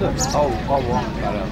嗯好的好的嗯好的